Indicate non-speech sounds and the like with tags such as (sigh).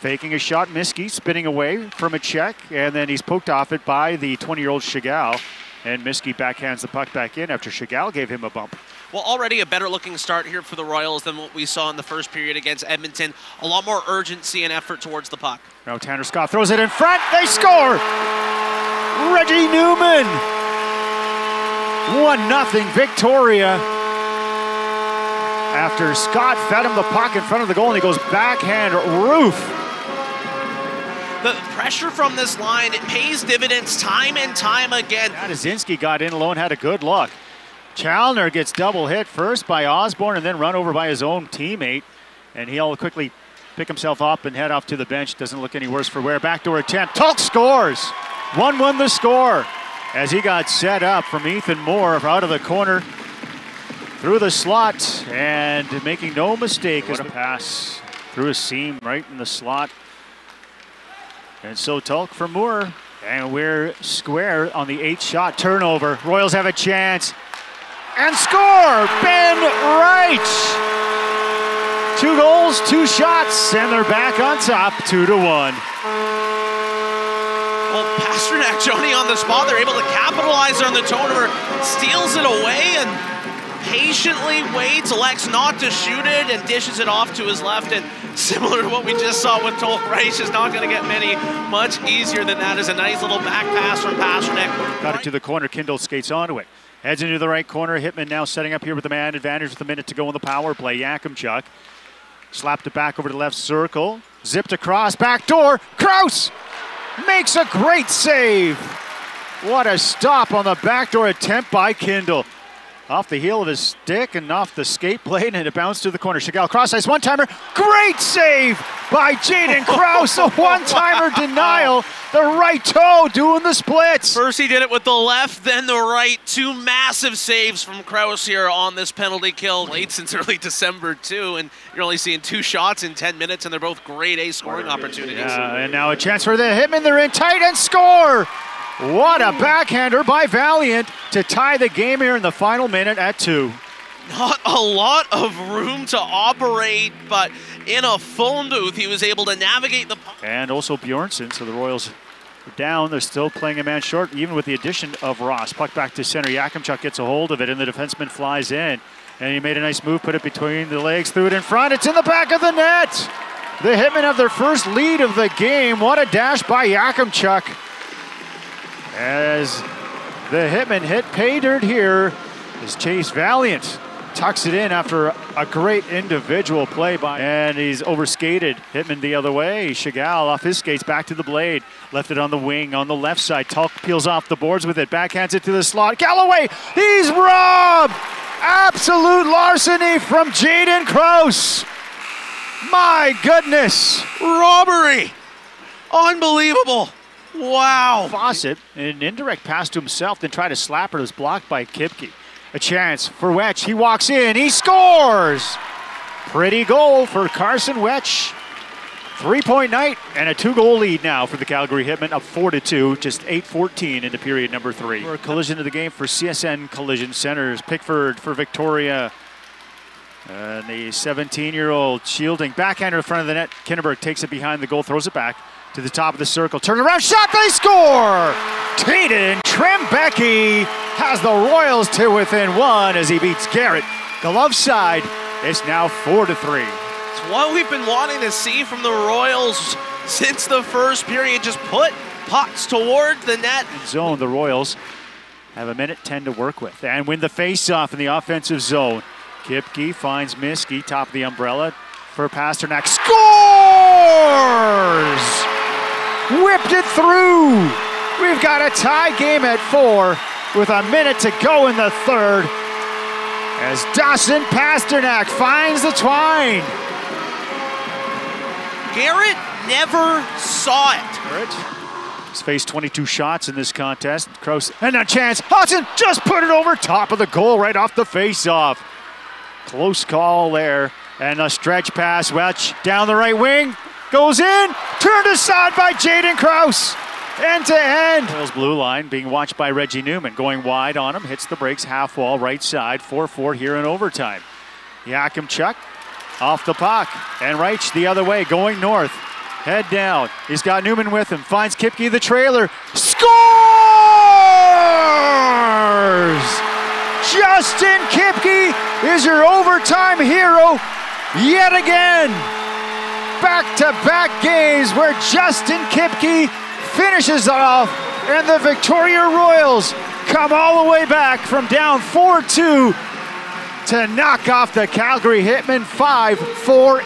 Faking a shot, Miskey spinning away from a check, and then he's poked off it by the 20-year-old Chagall. And Miskey backhands the puck back in after Chagall gave him a bump. Well, already a better looking start here for the Royals than what we saw in the first period against Edmonton. A lot more urgency and effort towards the puck. Now Tanner Scott throws it in front. They score! Reggie Newman! 1-0 Victoria. After Scott fed him the puck in front of the goal and he goes backhand roof. The pressure from this line, it pays dividends time and time again. Jasinski got in alone, had a good look. Chalner gets double hit first by Osborne and then run over by his own teammate. And he'll quickly pick himself up and head off to the bench. Doesn't look any worse for wear. Backdoor attempt. Tulk scores. 1-1 the score as he got set up from Ethan Moore out of the corner through the slot and making no mistake as a pass through a seam right in the slot. And so Tulk for Moore. And we're square on the eighth shot turnover. Royals have a chance. And score! Ben Wright! Two goals, two shots, and they're back on top, two to one. Well, Pasternak, Johnny on the spot, they're able to capitalize on the turnover, steals it away, and patiently waits, elects not to shoot it, and dishes it off to his left. And similar to what we just saw with Tolk Rice, is not going to get many much easier than that. Is a nice little back pass from Pasternak. Got it to the corner. Kindle skates onto it. Heads into the right corner. Hitmen now setting up here with the man advantage with a minute to go in the power play. Yakemchuk slapped it back over to the left circle. Zipped across. Back door. Kraus makes a great save. What a stop on the backdoor attempt by Kindle off the heel of his stick and off the skate blade, and it bounced to the corner. Chagall cross ice one timer. Great save by Jaden Kraus. A (laughs) one timer denial. The right toe doing the splits. First he did it with the left, then the right. Two massive saves from Kraus here on this penalty kill. Late since early December, too, and you're only seeing two shots in 10 minutes, and they're both grade A scoring opportunities. Yeah, and now a chance for the Hitmen. They're in tight and score. What a backhander by Valiant to tie the game here in the final minute at two. Not a lot of room to operate, but in a phone booth, he was able to navigate the puck. And also Bjornsson, so the Royals are down. They're still playing a man short, even with the addition of Ross. Puck back to center. Yakemchuk gets a hold of it, and the defenseman flies in. And he made a nice move, put it between the legs, threw it in front. It's in the back of the net. The Hitmen have their first lead of the game. What a dash by Yakemchuk as the Hitmen hit pay dirt here is Chase Valiant. Tucks it in after a great individual play by, and he's overskated. Hitmen the other way. Chagall off his skates back to the blade. Left it on the wing on the left side. Tulk peels off the boards with it. Backhands it to the slot. Galloway, he's robbed! Absolute larceny from Jaden Kraus. My goodness. Robbery. Unbelievable. Wow. Fawcett, an indirect pass to himself, then tried to slap it. It was blocked by Kipke. A chance for Wetsch. He walks in. He scores. Pretty goal for Carson Wetsch. Three-point night and a two-goal lead now for the Calgary Hitmen, up four to two, just 8-14 into period number three. For a collision of the game for CSN Collision Centers. Pickford for Victoria. And the 17-year-old shielding backhander in front of the net. Kinderberg takes it behind the goal, throws it back to the top of the circle. Turn around shot, they score! Taden Trembecki has the Royals to within one as he beats Garrett. Glove side, it's now four to three. It's what we've been wanting to see from the Royals since the first period. Just put pucks toward the net. In zone, the Royals have a minute 10 to work with and win the face-off in the offensive zone. Kipke finds Miskey, top of the umbrella for Pasternak. Scores! whipped it through. We've got a tie game at four with a minute to go in the third as Dawson Pasternak finds the twine. Garrett never saw it. Garrett has faced 22 shots in this contest. Kraus, and a chance. Hudson just put it over top of the goal right off the face-off. Close call there. And a stretch pass, Welch down the right wing goes in, turned aside by Jaden Kraus. End to end. Hills blue line being watched by Reggie Newman. Going wide on him, hits the brakes, half wall, right side, 4-4 here in overtime. Yakemchuk off the puck. And Reich the other way, going north. Head down. He's got Newman with him. Finds Kipke the trailer. Scores! Justin Kipke is your overtime hero yet again. Back to back games where Justin Kipke finishes off and the Victoria Royals come all the way back from down 4 2 to knock off the Calgary Hitmen 5 4